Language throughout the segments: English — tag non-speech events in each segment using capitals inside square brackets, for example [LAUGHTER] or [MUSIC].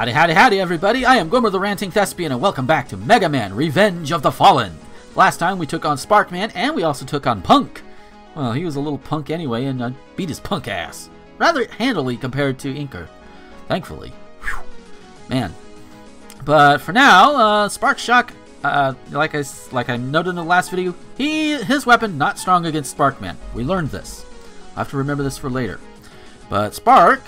Howdy, howdy, howdy, everybody! I am Gomer the Ranting Thespian, and welcome back to Mega Man Revenge of the Fallen! Last time we took on Sparkman, and we also took on Punk. Well, he was a little punk anyway, and I beat his punk ass. Rather handily compared to Inker. Thankfully. Whew. Man. But for now, uh, Spark Shock, uh, like I, like I noted in the last video, he his weapon not strong against Sparkman. We learned this. i have to remember this for later. But Spark,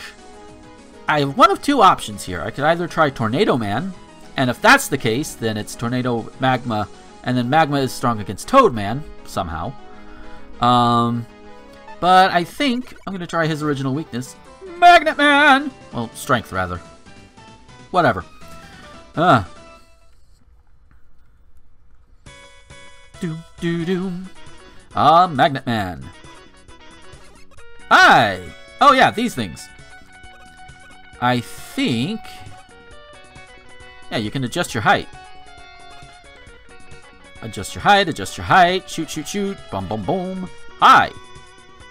I have one of two options here. I could either try Tornado Man, and if that's the case, then it's Tornado Magma, and then Magma is strong against Toad Man, somehow. Um, but I think I'm going to try his original weakness, Magnet Man! Well, Strength, rather. Whatever. Ah. Doom, doom, doom. Ah, Magnet Man. Hi! Oh yeah, these things. I think... Yeah, you can adjust your height. Adjust your height, adjust your height, shoot, shoot, shoot, boom, boom, boom. Hi!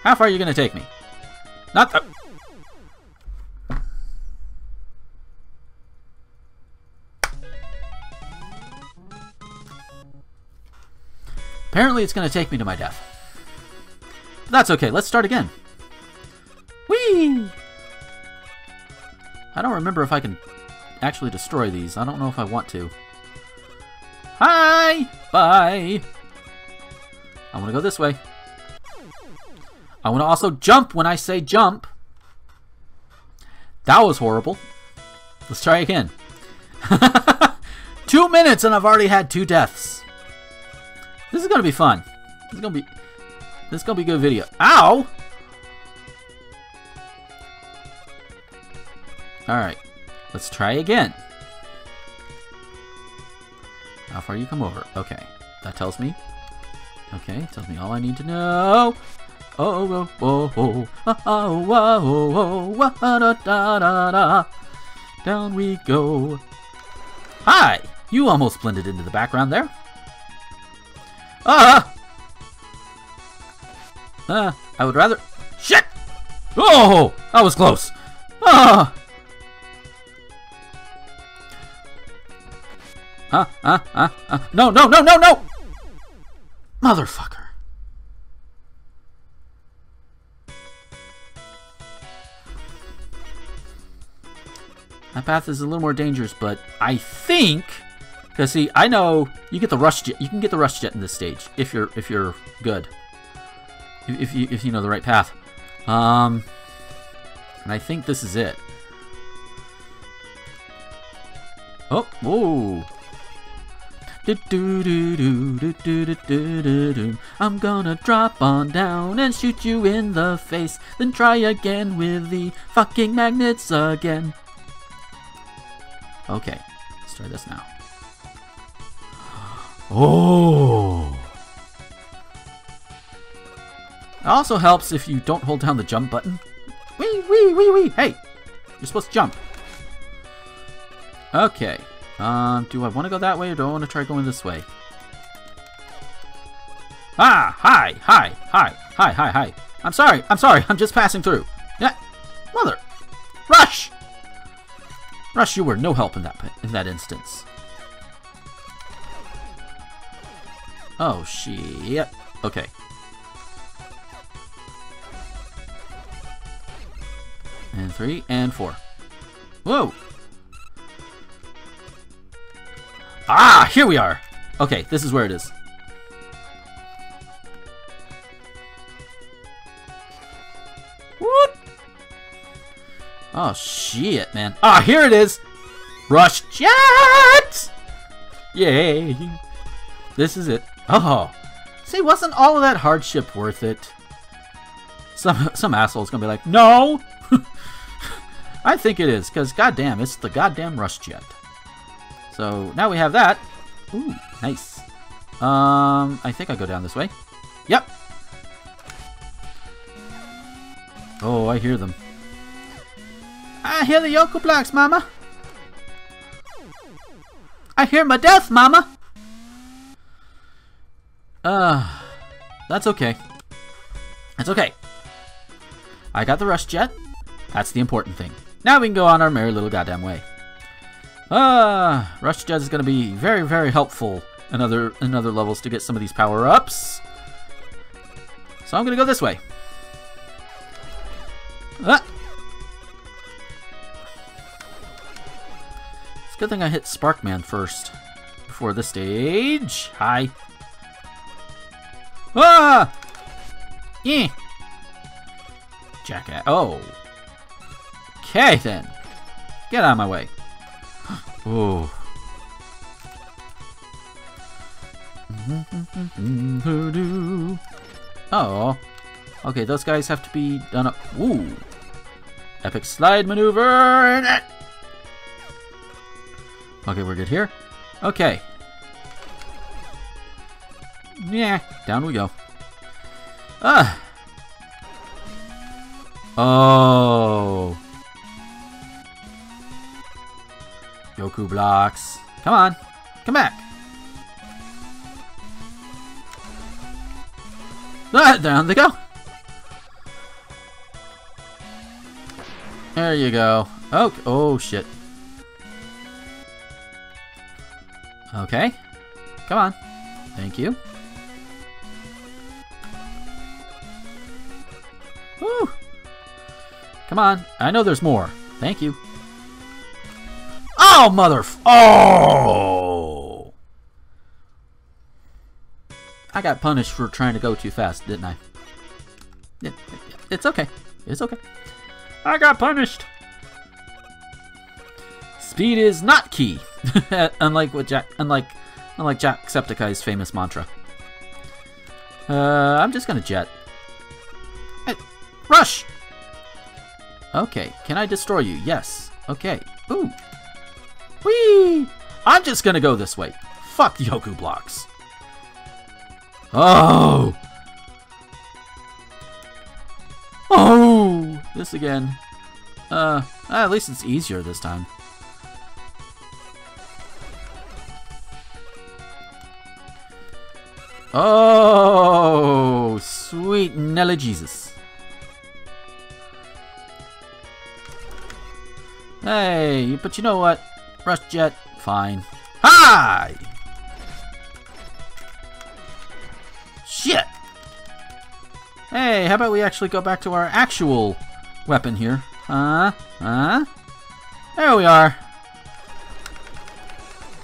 How far are you to take me? Not the... Apparently it's to take me to my death. That's okay, let's start again. Whee! I don't remember if I can actually destroy these. I don't know if I want to. Hi! Bye! I want to go this way. I want to also jump when I say jump. That was horrible. Let's try again. [LAUGHS] two minutes and I've already had two deaths. This is going to be fun. This is going to be... This is going to be a good video. Ow! Alright, let's try again. How far you come over? Okay, that tells me. Okay, tells me all I need to know. Oh, oh, oh, oh, oh, oh, oh, oh, oh, da, da, da, da. Down we go. Hi! You almost blended into the background there. Ah! Ah, I would rather... Shit! Oh! That was close. Ah! Huh? No, no, no, no, no! Motherfucker. That path is a little more dangerous, but I think... Because see, I know you get the rush jet. You can get the rush jet in this stage if you're if you're good. If, if you if you know the right path. Um, and I think this is it. Oh, whoa! I'm gonna drop on down and shoot you in the face, then try again with the fucking magnets again. Okay, let's try this now. Oh! It also helps if you don't hold down the jump button. Wee, wee, wee, wee! Hey! You're supposed to jump. Okay. Um, do I want to go that way or do I want to try going this way? Ah! Hi! Hi! Hi! Hi! Hi! Hi! I'm sorry! I'm sorry! [LAUGHS] I'm just passing through! Yeah! Mother! Rush! Rush, you were no help in that in that instance. Oh, shit. Yep. Okay. And three, and four. Whoa! Ah, here we are. Okay, this is where it is. What? Oh, shit, man. Ah, here it is. Rush Jet! Yay. This is it. Oh. See, wasn't all of that hardship worth it? Some, some asshole's gonna be like, no! [LAUGHS] I think it is, because goddamn, it's the goddamn Rush Jet. So now we have that. Ooh, nice. Um, I think I go down this way. Yep. Oh, I hear them. I hear the Yoku Blocks, Mama. I hear my death, Mama. Uh, that's okay. That's okay. I got the rush jet. That's the important thing. Now we can go on our merry little goddamn way. Ah, Rush Jet is going to be very, very helpful in other in other levels to get some of these power ups. So I'm going to go this way. Ah. It's a good thing I hit Sparkman first before this stage. Hi. Ah! Yeah. Jackass. Oh. Okay then. Get out of my way. Oh. Oh. Okay, those guys have to be done up. Ooh. Epic slide maneuver. Okay, we're good here. Okay. Yeah, down we go. Ah. Oh. Yoku blocks. Come on. Come back. Ah, down they go. There you go. Oh, oh shit. Okay. Come on. Thank you. Woo! Come on. I know there's more. Thank you. Oh, mother... Oh! I got punished for trying to go too fast, didn't I? It, it's okay. It's okay. I got punished. Speed is not key. [LAUGHS] unlike what Jack unlike unlike Jacksepticeye's famous mantra. Uh, I'm just gonna jet. Hey, rush! Okay, can I destroy you? Yes. Okay. Ooh. Whee! I'm just gonna go this way. Fuck Yoku blocks. Oh! Oh! This again. Uh, at least it's easier this time. Oh, sweet Nelly Jesus. Hey, but you know what? Rush Jet, fine. Hi! Shit! Hey, how about we actually go back to our actual weapon here? Huh? Huh? There we are.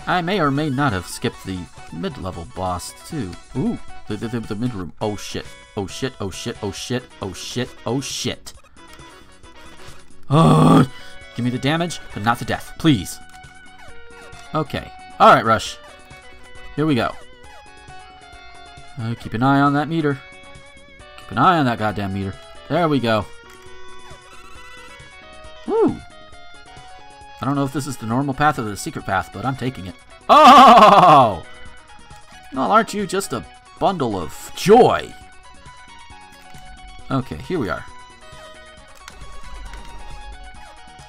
I may or may not have skipped the mid-level boss too. Ooh, the, the, the, the mid-room. Oh shit. Oh shit. Oh shit. Oh shit. Oh shit. Oh shit. Oh, [SIGHS] give me the damage, but not the death, please. Okay. All right, Rush. Here we go. Uh, keep an eye on that meter. Keep an eye on that goddamn meter. There we go. Woo! I don't know if this is the normal path or the secret path, but I'm taking it. Oh! Well, aren't you just a bundle of joy? Okay, here we are.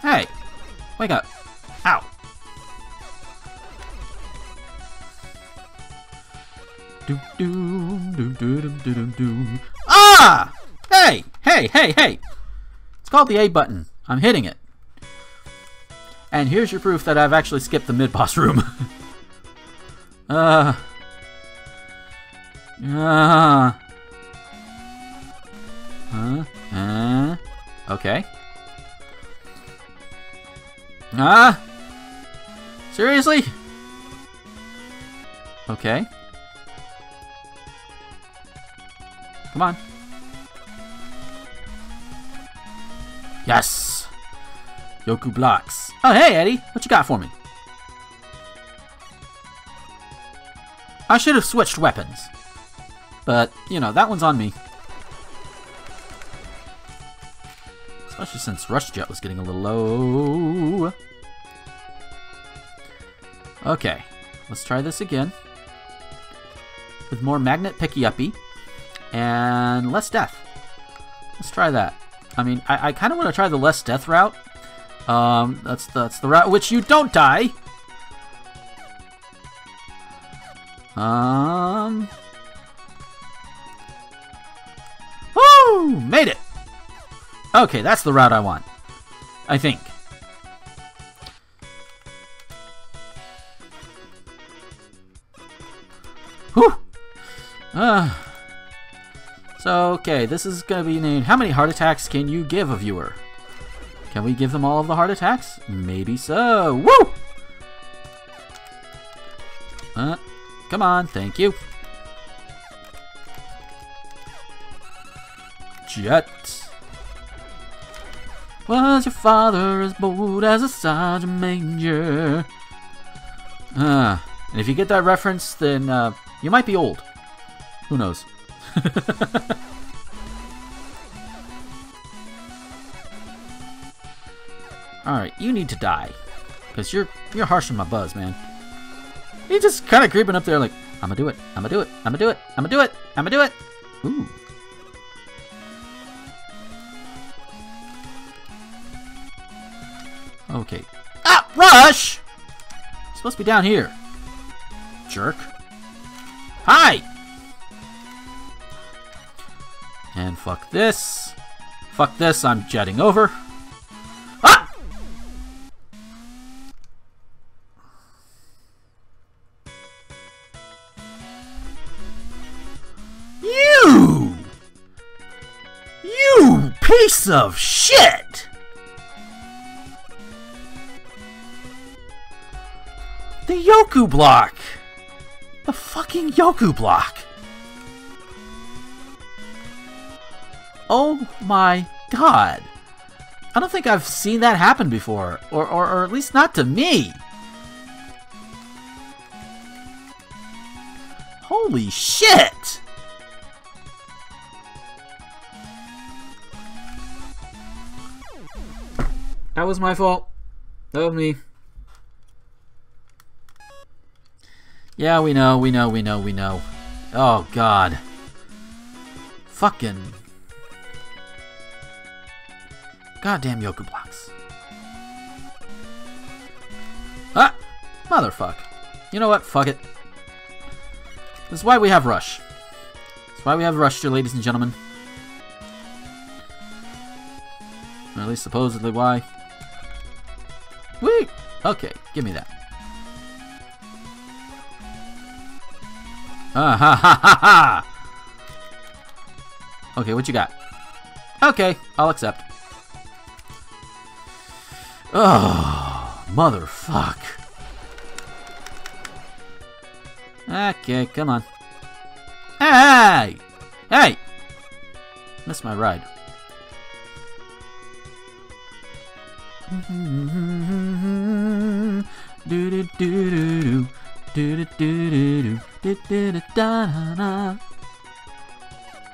Hey! Wake up. Ow. Ah! Hey! Hey, hey, hey! It's called the A button. I'm hitting it. And here's your proof that I've actually skipped the mid-boss room. uh... Uh... Huh? Uh... Okay. Ah! Seriously? Okay. Come on. Yes! Yoku blocks. Oh, hey, Eddie. What you got for me? I should have switched weapons. But, you know, that one's on me. Especially since Rush Jet was getting a little low. Okay, let's try this again. With more magnet picky uppy and less death. Let's try that. I mean, I, I kind of want to try the less death route. Um, that's the, that's the route which you don't die. Um. Woo! Made it. Okay, that's the route I want. I think. Whew! Ah. Uh so, okay, this is going to be named How many heart attacks can you give a viewer? Can we give them all of the heart attacks? Maybe so. Woo! Uh, come on, thank you. Jet. Was your father as bold as a sergeant major? Ah, and if you get that reference, then uh, you might be old. Who knows? [LAUGHS] Alright, you need to die. Because you're you're harshing my buzz, man. You're just kind of creeping up there like, I'm gonna do it, I'm gonna do it, I'm gonna do it, I'm gonna do it, I'm gonna do it. Ooh. Okay. Ah! Rush! supposed to be down here. Jerk. Hi! And fuck this. Fuck this, I'm jetting over. Ah! You! You piece of shit! The Yoku block! The fucking Yoku block! Oh my god! I don't think I've seen that happen before, or, or, or at least not to me! Holy shit! That was my fault. That was me. Yeah, we know, we know, we know, we know. Oh, God. Fucking... Goddamn Yoku blocks. Ah! Motherfuck. You know what? Fuck it. This is why we have Rush. That's why we have Rush here, ladies and gentlemen. Or at least supposedly why. Wait! Okay, give me that. Ah ha ha ha ha! Okay, what you got? Okay, I'll accept. Oh, motherfuck. Okay, come on. Hey! Hey! Missed my ride.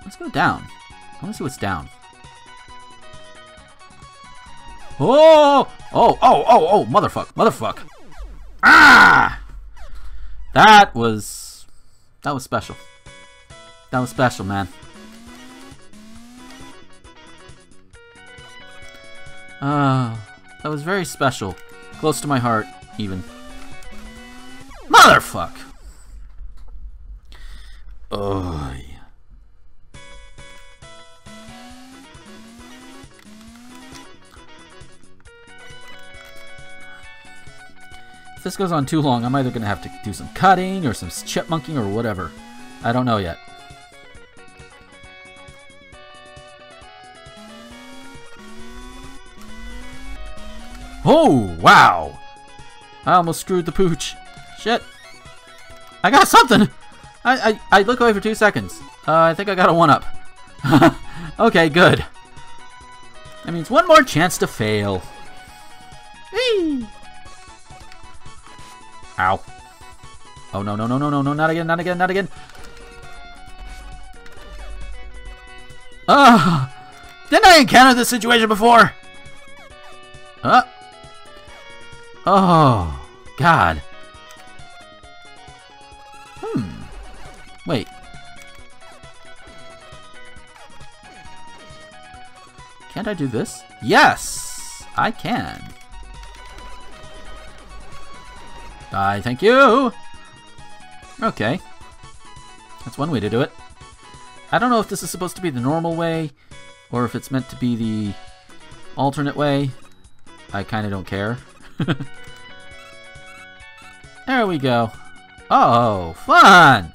Let's go down. I want to see what's down. Oh! Oh, oh, oh, oh, motherfuck, motherfuck. Ah! That was... That was special. That was special, man. Ah, uh, that was very special. Close to my heart, even. Motherfuck! Ugh. This goes on too long, I'm either going to have to do some cutting or some chipmunking or whatever. I don't know yet. Oh, wow! I almost screwed the pooch. Shit. I got something! I, I, I look away for two seconds. Uh, I think I got a one-up. [LAUGHS] okay, good. That means one more chance to fail. Whee! Ow. Oh, no, no, no, no, no, no, not again, not again, not again. Ah! Didn't I encounter this situation before? Huh? Oh, God. Hmm. Wait. Can't I do this? Yes! I can. Die, thank you! Okay. That's one way to do it. I don't know if this is supposed to be the normal way, or if it's meant to be the alternate way. I kind of don't care. [LAUGHS] there we go. Oh, fun!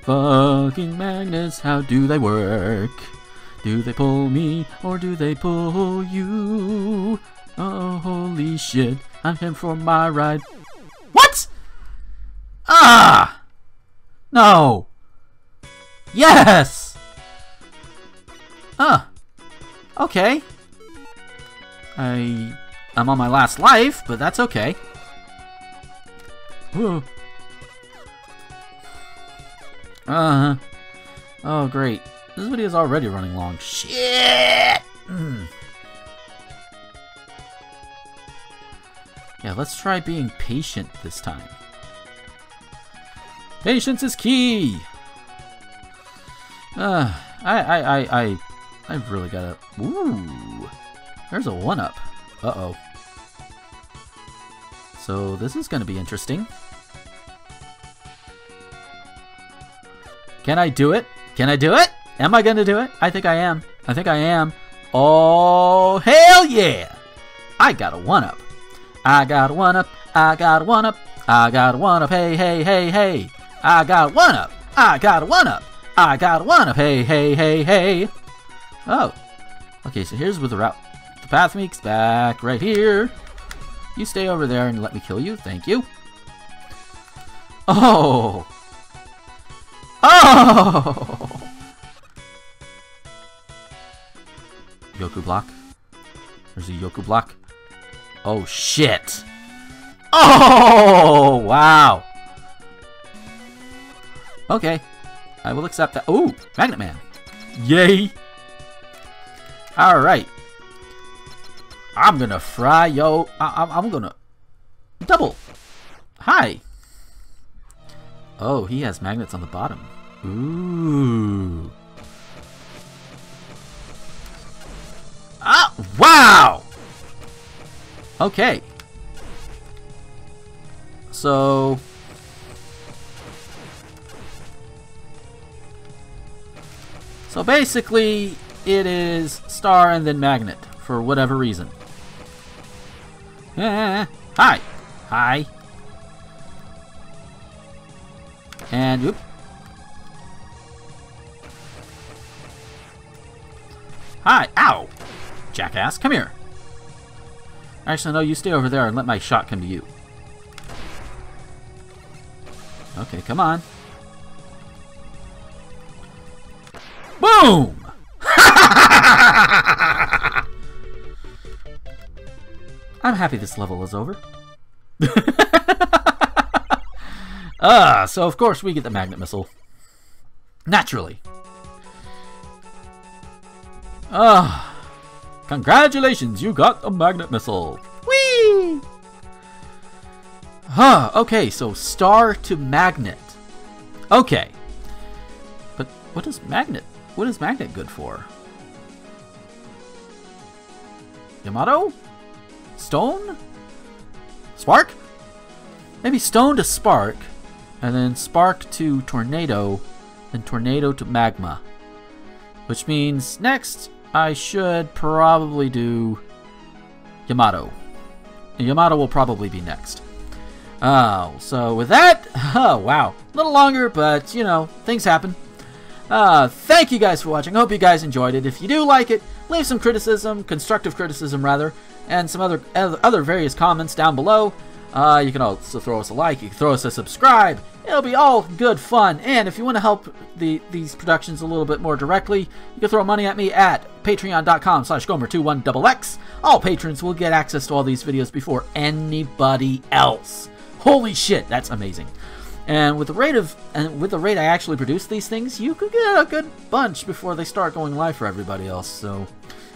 Fucking magnets, how do they work? Do they pull me or do they pull you? Oh, holy shit. I'm here for my ride. What? Ah! No! Yes! Ah. Okay. I... I'm on my last life, but that's okay. Whoa. Uh-huh. Oh, great. This video is already running long. Shit! Mm. Yeah, let's try being patient this time. Patience is key! Uh, I, I, I, I, I've really got to... Ooh! There's a one-up. Uh-oh. So this is going to be interesting. Can I do it? Can I do it? Am I going to do it? I think I am. I think I am. Oh, hell yeah! I got a one-up. I got a one-up. I got a one-up. I got a one-up. Hey, hey, hey, hey. I got a one-up. I got a one-up. I got a one-up. Hey, hey, hey, hey. Oh. Okay, so here's where the route. The path makes back right here. You stay over there and let me kill you. Thank you. Oh. Oh! Yoku block. There's a Yoku block. Oh, shit. Oh, wow. Okay. I will accept that. Ooh, Magnet Man. Yay. Alright. I'm gonna fry yo. I I'm gonna... Double. Hi. Oh, he has magnets on the bottom. Ooh. Wow! Okay. So... So basically, it is star and then magnet, for whatever reason. Eh, hi! Hi! And, oop. Jackass, come here. Actually, no, you stay over there and let my shot come to you. Okay, come on. Boom! [LAUGHS] I'm happy this level is over. [LAUGHS] Ah, so of course we get the magnet missile. Naturally. Ah, congratulations, you got a magnet missile. Whee! Huh, okay, so star to magnet. Okay. But what is magnet? What is magnet good for? Yamato? Stone? Spark? Maybe stone to spark and then spark to tornado, then tornado to magma. Which means next I should probably do Yamato. Yamato will probably be next. Oh, so with that, [LAUGHS] oh wow, a little longer, but you know, things happen. Uh, thank you guys for watching. I hope you guys enjoyed it. If you do like it, leave some criticism, constructive criticism rather, and some other other various comments down below. Uh, you can also throw us a like, you can throw us a subscribe. It'll be all good fun. And if you want to help the these productions a little bit more directly, you can throw money at me at patreon.com slash gomer21xx. All patrons will get access to all these videos before anybody else. Holy shit, that's amazing. And with the rate of and with the rate I actually produce these things, you could get a good bunch before they start going live for everybody else. So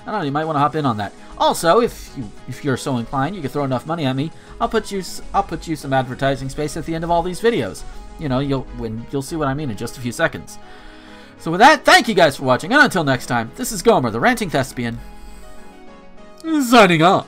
I don't know, you might want to hop in on that. Also, if you if you're so inclined, you can throw enough money at me. I'll put you I'll put you some advertising space at the end of all these videos. You know, you'll when you'll see what I mean in just a few seconds. So with that, thank you guys for watching, and until next time, this is Gomer, the Ranting Thespian, signing off.